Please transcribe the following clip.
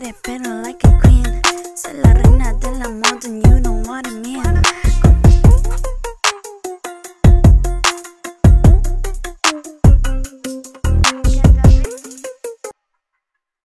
body better like a queen. Soy la reina de la moda and you know what I mean.